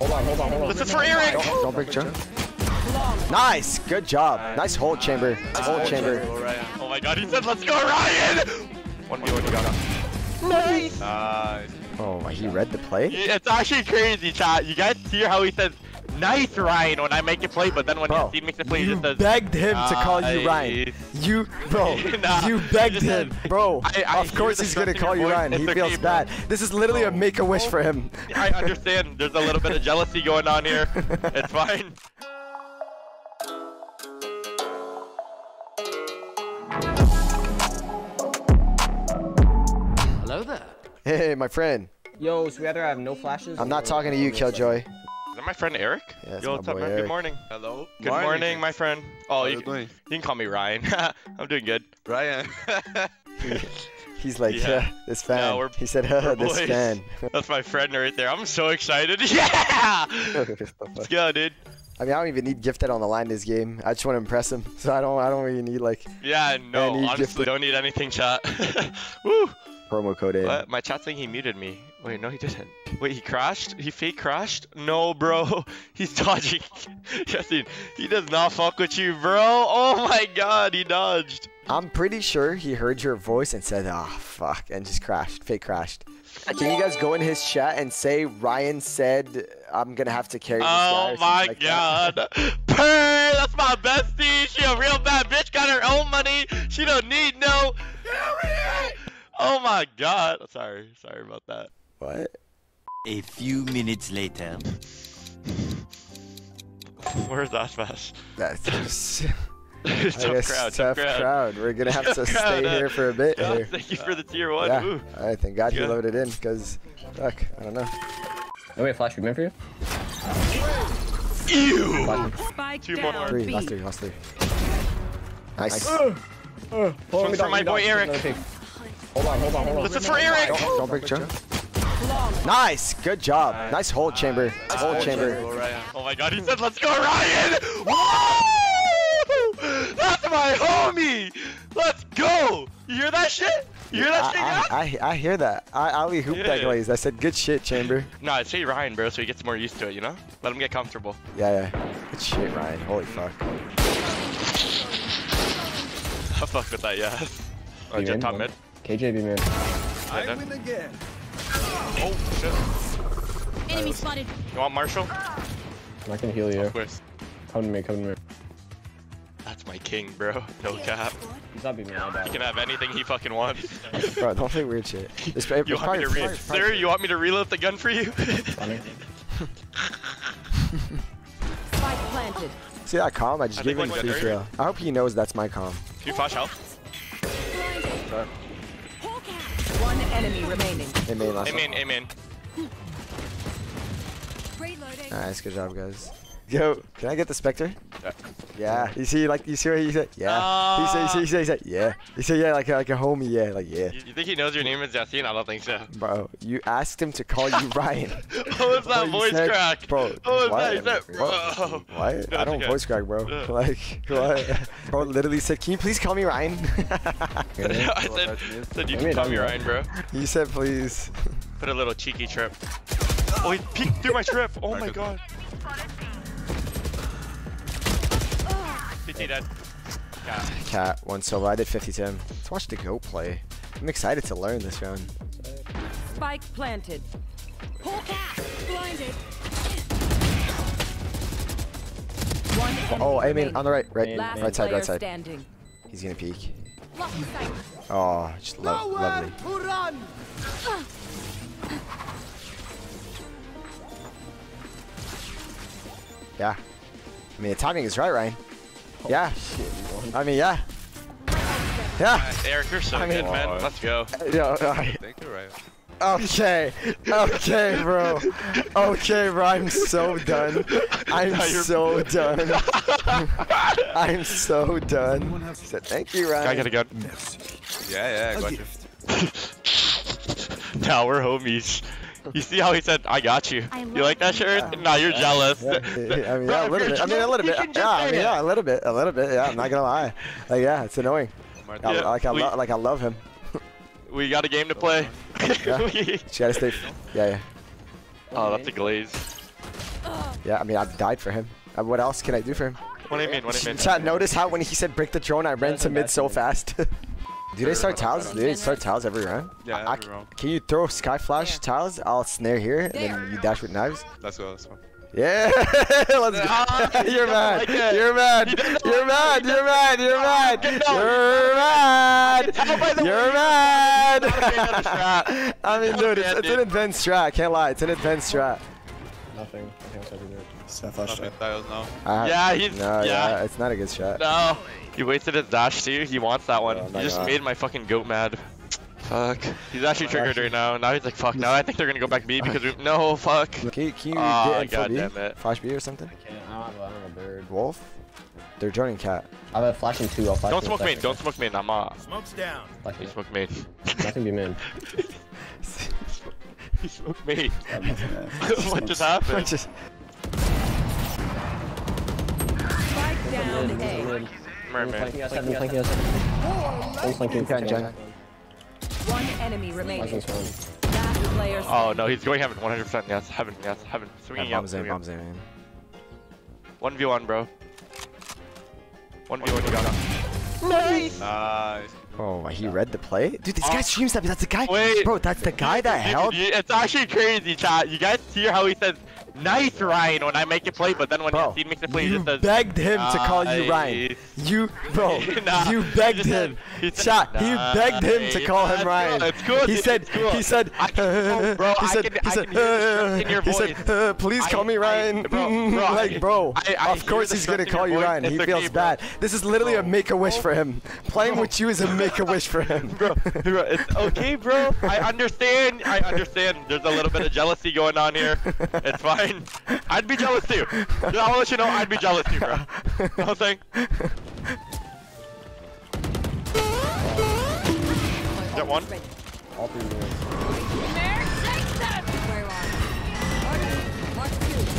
Hold on, hold on, hold on. This is for Eric. Don't, don't break jump. Nice, good job. Nice hold chamber. Nice hold chamber. Oh my god, he said, let's go, Ryan! One v one, you got. Nice! Nice. Oh my, he read the play. It's actually crazy, chat. You guys hear how he says, nice, Ryan, when I make a play, but then when Bro, he makes a play, he you just says, begged him to call you Ryan. You, bro, Nah, you begged him, said- bro. I- I of course he's gonna call you voice. Ryan. It's He okay, feels bro. bad. This is literally a make a wish for him. I understand. There's a little bit of jealousy going on here. It's fine. Hello there. Hey, my friend. Yo, so we either have no flashes. I'm not talking to you, Killjoy. Is that my friend Eric? Yeah, Yo, what's up, man? Eric. Good morning. Hello. Good morning, my friend. Oh, you, you doing? you can call me Ryan. I'm doing good. Ryan. He's like, Yeah. yeah, this fan. we're- he said, haha, this boys. fan. That's my friend right there. I'm so excited. Yeah! Let's go, dude. I mean, I don't even need gifted on the line in this game. I just want to impress him. So I don't, I don't really need like Yeah, no, And he honestly, gifted- don't need anything, chat. Woo! promo code in. What? My chat saying he muted me. Wait, no, he didn't. Wait, he crashed? He fake crashed? No, bro. He's dodging. Justin, he does not fuck with you, bro. Oh my god, he dodged. I'm pretty sure he heard your voice and said, ah, fuck, and just crashed, fake crashed. Can you guys go in his chat and say Ryan said I'm gonna have to carry this guy Oh my like that? god. Purr, that's my bestie. She a real bad bitch, got her own money. She don't need no. Oh my god. Sorry, sorry about that. What? A few minutes later. Where's that fast? That's just tough guess crowd, tough tough crowd. crowd. We're gonna have to Tough stay crowd, uh, here for a bit Yeah, here. thank you for the tier one. Yeah. Ooh. I thank God you Yeah. loaded in, because fuck, I don't know. No, wait, flash treatment for you? Ew. Spike Two more. Three, B. last three, last three. Nice. One's for my boy Eric. Hold on, hold on, hold on. This is for Eric. Don't, don't break jump. Nice, good job. Nice hold chamber. Nice hold chamber. Oh my god, he said, let's go, Ryan! Woo! That's my homie! Let's go! You hear that shit? You hear that shit, I, guys? I, I, I hear that. I Ali hooped that Yeah. glaze. I said good shit, chamber. No, I'd say Ryan, bro, so he gets more used to it, you know? Let him get comfortable. Yeah, yeah. Good shit, Ryan. Holy mm. fuck. I fuck with that, yeah. Oh, You jet in? top mid. KJ be man. I win again. Oh, shit. Enemy spotted. You want Marshal? I'm not gonna heal you. Of course. Come to me, come to me. That's my king, bro. No cap. He's not be man, I He can have anything he fucking wants. Bro, don't say weird shit. It's, it's You want me to re- probably- Sir, you want me to reload the gun for you? Funny. Spike planted. See that calm? I just I gave think him one free got throw. I hope he knows that's my calm. Can you flash out? One enemy remaining. Hey, man, last Amen, amen. Reloading. Nice, good job, guys. Yo, can I get the Spectre? Yeah. Yeah. You see, like, you see what he said? Yeah. he said, he said, he said, he said, yeah. He said, yeah, like, a, like a homie, yeah, like, yeah. You, you think he knows your name is Yassine? I don't think so. Bro, you asked him to call you Ryan. What was that Bro, voice said- crack? Bro, What was that? He what? said, What? bro. What? No, I don't okay. voice crack, bro. Yeah. Like, what? Bro literally said, can you please call me Ryan? I said, said you Give me can call me Ryan, bro. You said, please. Put a little cheeky trip. Oh, he peeked through my trip. Oh my god. CT dead. Yeah. Cat, one solo. I did 50 to him. Let's watch the GOAT play. I'm excited to learn this round. Spike planted. Hawk out. Blinded. One enemy Oh, I mean, on the right, right, Last right side, right side. standing. He's gonna peek. Lucky sight. Oh, just lo lovely. Yeah. I mean, the timing is right, Ryan. Yeah. I mean, yeah. Yeah. Eric, you're so I mean- good, man. Let's go. Yeah, alright. Thank you, Ryan. Okay. Okay, bro. Okay, bro. I'm so done. I'm so done. I'm so done. Said, thank you, Ryan. I gotta go. Yeah, yeah, I got you. now we're homies. You see how he said, I got you. You like that shirt? Nah, you're jealous. Yeah, I mean, yeah, a little bit. I mean, a little bit. Yeah, I mean, yeah, a little bit. A little bit. Yeah, I'm not gonna lie. Like, yeah, it's annoying. I, like, I we- lo- like, I love him. We got a game to play. Yeah. We- Just gotta stay. Yeah, yeah. oh, that's a glaze. Yeah, I mean, I've died for him. Uh, what else can I do for him? What do you mean? What do you mean? Chat, notice how when he said break the drone, I ran to mid so fast. Do they start tiles? Do they start tiles every round? Yeah, I- every round. Can you throw sky flash tiles? I'll snare here, and then you dash with knives. Let's go, let's go. Yeah, let's go. You're mad. like. You're mad. You're mad. You're mad. You're mad. You're mad. tell by the way You're you- mad. Not a fan of the strat. I mean, dude, it's, it's an dude. advanced strat. I can't lie. It's an advanced strat. Nothing. I think I'm good. Seth flash Nothing shot. styles now. I- Yeah, he's- No, yeah. it's not a good shot. No, he wasted his dash too. He wants that one. Oh, he my just God. made my fucking goat mad. Fuck. He's actually triggered right now. Now he's like, fuck. Now I think they're gonna go back B because we. No, fuck. Can you, can you Ah, get God B? damn it. Flash B or something? I can't. I don't have, I don't have a bird. Wolf? They're joining cat. I have a flashing two. I'll flash Don't smoke main. second. Don't smoke main. I'm uh. Smoke's down. Flash He me. smoked main. Nothing be mid. he smoked main. Yeah, nothing, yeah. what just happened? Spike down A. mid. Mermaid. Flanking outside, mid flanking outside. One flanking. Cat and Jen. One enemy remaining. Last player Oh no, he's going heaven. 100%. Yes, heaven. Yes, heaven. Swinging Yeah, out. bombs in, swinging bombs in. One v one, bro. One v one. You got it. Nice. Oh, he read the play? Dude, this guy oh. streams that. That's the guy. Wait. Bro, that's the guy that held. It's actually crazy, chat. You guys hear how he says, "Nice, Ryan," when I make a play, but then when Bro, Yassine makes a play, he you just says, begged him to call you Ryan. You, bro, Nah, you he begged just said- him. he said, Chat, he begged him to call him Ryan. it's cool, He said, it's cool. he said, I bro, he said, can- he said, can hear the strength in your he said, uh, please I- call me I- Ryan. bro, bro, like, bro, I- I of course he's gonna call you. Ryan. He feels bad. This is literally a make-a-wish for him. Playing with you is a make-a-wish for him. Bro, it's okay, bro. I understand. I understand. There's a little bit of jealousy going on here. It's fine. I'd be jealous too. Yeah, I'll let you know. I'd be jealous too, bro. No thing. Got one. All three units.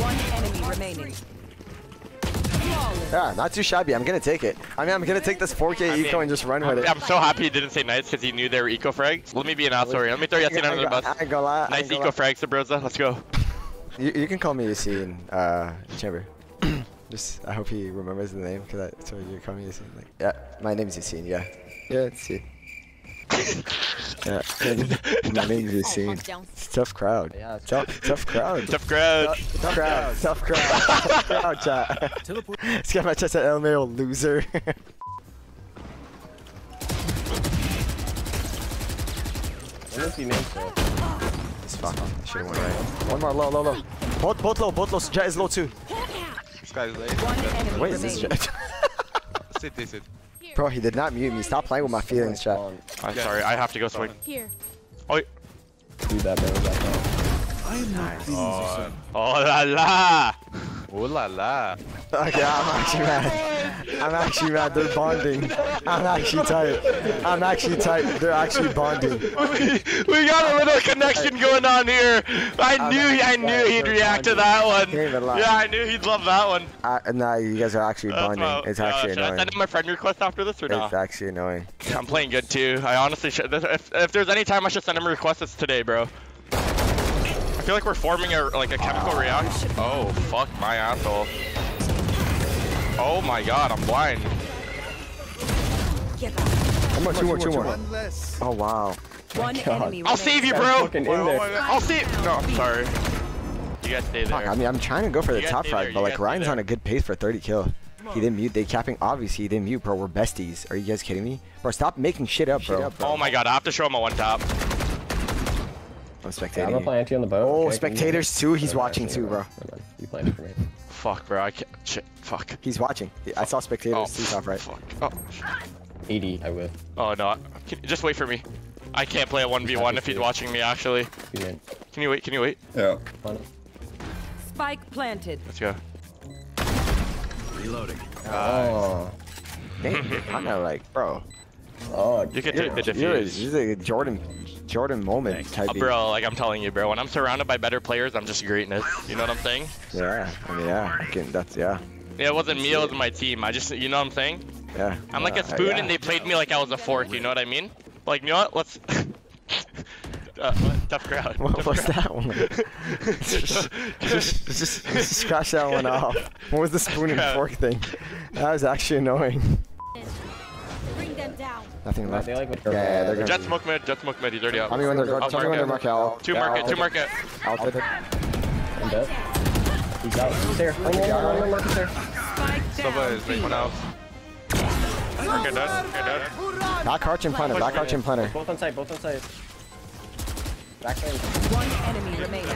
One enemy remaining. Yeah, not too shabby. I'm gonna take it. I mean, I'm gonna take this 4K I mean, eco and just run with I'm, it. I'm so happy he didn't say nice because he knew they were eco frags. Let me be an asshole. here. Let me throw Yassine under the bus. I ain't gonna lie. Nice ain't eco frags, Subroza. Let's go. Lie. You, you can call me Yassine, uh, Chamber. Just, I hope he remembers the name, cause I, so you call me Yassine. Like, yeah, my name's Yassine. Yeah, yeah, it's Yassine. yeah, my name's Yassine. It's a tough crowd. Yeah, it's- tough, tough crowd. Tough crowd. Tough crowd. Tough crowd. Tough crowd, chat. This guy might just an LMAO loser. When is he named so? It's fine. I should've went right. One more, low, low, low. Both, both low, both low. Jett is low too. This guy's late. One Wait, is this. Jett? Sit, sit, sit. Bro, he did not mute me. Stop playing with my feelings, chat. Spawn. I'm sorry. I have to go swing. Here. Oh, Do that, bro. That, bro. Oh, oh la la. oh la la. Okay, I'm actually mad. I'm actually mad. They're bonding. I'm actually tight. I'm actually tight. They're actually bonding. we got a little connection going on here. I knew I knew he'd react to that one. Can't even lie. Yeah, I knew he'd love that one. Uh, nah, you guys are actually That's bonding. about- It's actually should I annoying. send him my friend request after this or not? It's actually annoying. I'm playing good too. I honestly should. If, if there's any time I should send him a request, it's today, bro. I feel like we're forming a like a chemical reaction. Oh fuck my asshole. Oh my god, I'm blind. One more, two more, two more. Oh wow. One enemy I'll save you, bro. in there. I'll save. No, I'm sorry. You guys stay Fuck, there. I mean, I'm trying to go for the top stay frag, but like Ryan's on a good pace for 30 kill. He didn't mute. They capping. Obviously, he didn't mute, bro. We're besties. Are you guys kidding me? Bro, stop making shit up, bro. Oh my god, I have to show him a one top. I'm Yeah, I'm spectating. gonna play anti on the boat. Oh, okay? Spectators too. He's watching too, bro. You playing for me. Fuck, bro. I can't. Shit. Fuck. He's watching. I saw Oh, spectators too, top right. fuck. Oh. 80, I will. Oh no. Can, just wait for me. I can't play a 1v1 if he's watching me, actually. Can you wait? Can you wait? Yeah. Fun. Spike planted. Let's go. Reloading. Oh. Dang, you're kind of like, bro. Oh, You can take the defuse. you're a Jordan, Jordan moment type. Beat. bro, like I'm telling you, bro. When I'm surrounded by better players, I'm just greatness. You know what I'm saying? Yeah, I mean, yeah, I can, that's yeah, Yeah, it wasn't me. It was my team. I just, you know what I'm saying? yeah. I'm like a spoon, yeah. and they played me like I was a fork. You know what I mean? Like, you know what? Let's. uh, tough crowd. What tough was crowd. that one? just, just, just, just scratch that one off. What was the spoon and fork thing? That was actually annoying. Bring them down. Nothing Yeah, left. they like Yeah, yeah, they're gonna. Jett smoke mid, Jett smoke mid, he's already out. I mean, when they're I'll tell me when they're mark mark out. Two market, two market. I'll take it. I'm dead. He's out. He's there. One more, one more, he's there. Spike Sova is right One out. Market dead, market dead. Back arch and planner. Back arch and planner. Both on site, both on site. Back lane. One enemy remaining.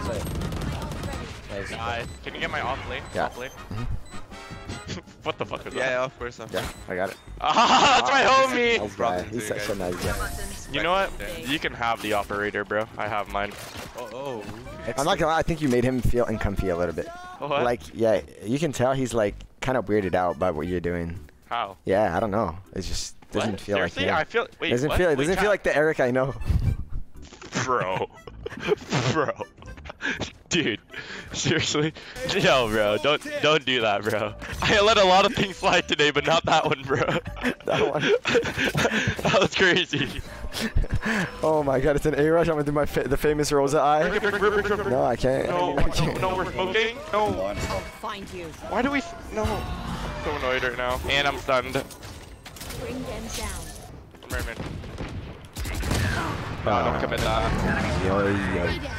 Nice. Nice. Can you get my off lane? Yeah. Off lane? Mm-hmm. what the fuck was that? Yeah, yeah, of course. I'm Yeah, I got it. Ah, that's my homie! Nice brought guy. him to He's you such a nice guy. You know what? You can have the operator, bro. I have mine. Oh, oh. I'm not gonna lie. I think you made him feel uncomfy a little bit. What? Like, yeah, you can tell he's like kind of weirded out by what you're doing. How? Yeah, I don't know. It just doesn't What? feel Seriously? like him. I feel. Wait. doesn't what? feel. Wait, doesn't feel like the Eric I know. bro. bro. Dude, seriously? No, bro. Don't don't do that, bro. I let a lot of things slide today, but not that one, bro. That one. that was crazy. Oh my god, it's an A rush. I'm gonna do my fa- the famous Rosa eye. No, I can't. No, I no, can't. no, we're smoking. No. I'll find you. Why do we? s- No. I'm so annoyed right now. And I'm stunned. Bring them down. Come here, man. No, don't commit that. Yo,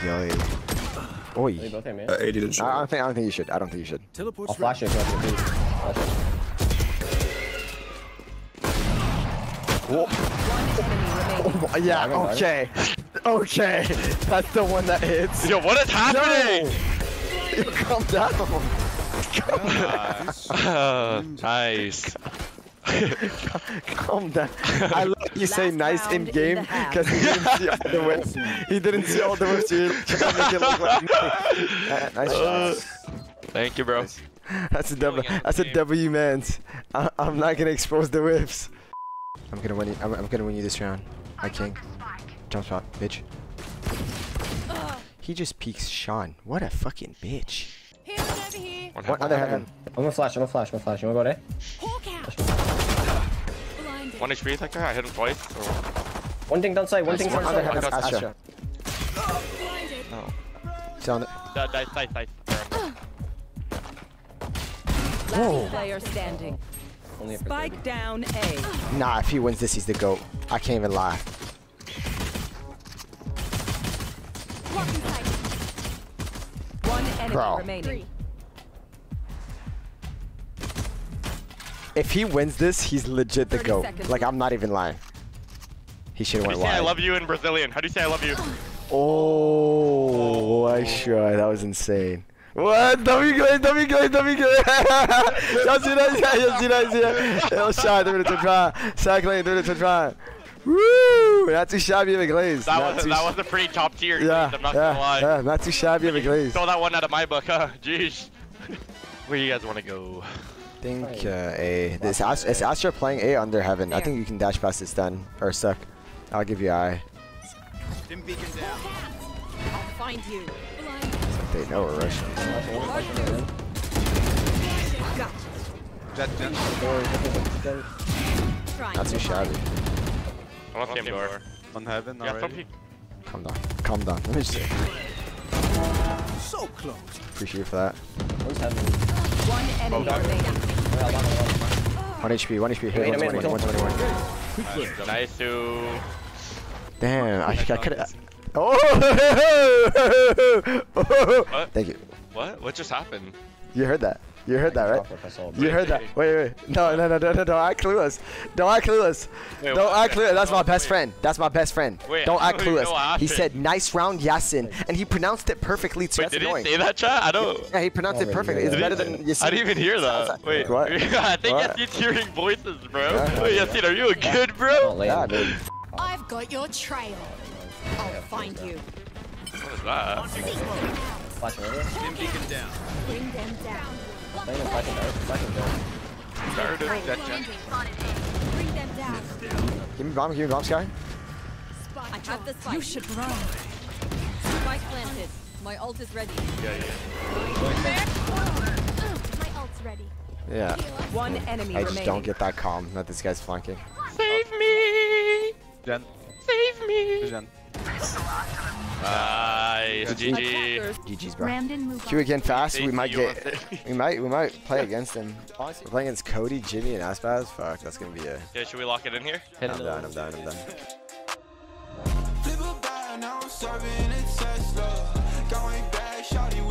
yo, yo. They Oi. both hit me. Uh, 80 didn't I show. don't think. I don't think you should. I don't think you should. I'll flash it. Flash it. Flash it. One enemy remaining. Oh, yeah. Okay. Okay. That's the one that hits. Yo, what is happening? You calm down. nice. Calm down. I love you say nice in game because he didn't see all the whips. He didn't see all the whips. You're trying to make it look like me. Uh, nice Uh, shot. Thank you, bro. That's a W. killing it. That's a Game. W, man. I, I'm not gonna expose the whips. I'm gonna win. You, I'm, I'm gonna win you this round. My king. Jump shot, bitch. He just peeks Sean. What a fucking bitch. Here over here. What What happened? other heaven? I'm gonna flash. I'm gonna flash. I'm gonna flash. You wanna go there? Hawk out. Blinded. One HP, that guy. I hit him twice. Or... One thing down side. One thing One down other side. heaven. got Astra. Blinded. It's on the- Da- Dice, dice, dice. Last player standing. Only Spike down A. Nah, if he wins this, he's the GOAT. I can't even lie. One enemy Bro. remaining. Three. If he wins this, he's legit the 30 GOAT. seconds Like, I'm not even lying. He should have How do went you say I love you in Brazilian? How do you say I love you? Oh, I oh. sure. That was insane. What? W inglês, W inglês, W inglês. Já se não, já, já se não, já. É o chá, deve ter pra. Cycling, deve ter pra. Woo! Not too shabby of inglês. That Not was too that was a pretty top tier. Yeah, I'm not yeah, gonna lie. yeah, not too shabby of inglês. Throw that one out of my book, huh? Jeez. Where you guys want to go? I think uh, A. This Ast- is Astra playing A under heaven. I think you can dash past this stun or suck. I'll give you I. I'll find you. Blinded. They know we're rushing. Jett, Jett. Not too shabby. I want to see door. On heaven Yeah, already. Calm down. Calm down. Let me just say. So close. Appreciate you for that. One's heaven. One enemy remaining. Yeah, lock it, lock it. 1 HP, 1 HP. Here, Wait a 120, minute, 121. Nice to. Damn, I, I could have. Oh! What? Thank you. What? What just happened? You heard that. You heard that, right? Fuck, I saw it. You heard that. Wait, wait. No, no, no, no, no. Don't act clueless. Don't act clueless. Wait, Don't act clueless. That's my Wait. best friend. That's my best friend. Wait, Don't act don't even know what clueless. He said, nice round, Yassine. And he pronounced it perfectly, too. Wait, That's did annoying. he say that, chat? I don't. Yeah, he pronounced it perfectly. It's better than Yassine. I didn't even hear that. Wait, What? I think What? Yassine's hearing voices, bro. Wait, Yasin, are you a good bro? lane. Yeah, dude. I've got your trail. I'll find you. What is that? Flashing over. Bring them down. Playing and flashing down. Flashing down. Started. Jett, Jett. Bring them down. Give me bomb, give me bomb, Skye. I have the spike. You should run. Spike planted. My ult is ready. Yeah, yeah. My ult's ready. Yeah. One enemy I just remaining. don't get that calm that this guy's flanking. Save me! Jen. Save me! Jen. Nice, GG. GG's bro. Q again fast. We might get. we might. We might play against him. We're playing against Cody, Jimmy, and Aspas. Fuck, that's gonna be a. Yeah, should we lock it in here? I'm done. I'm done. I'm done. serving Tesla. Going shawty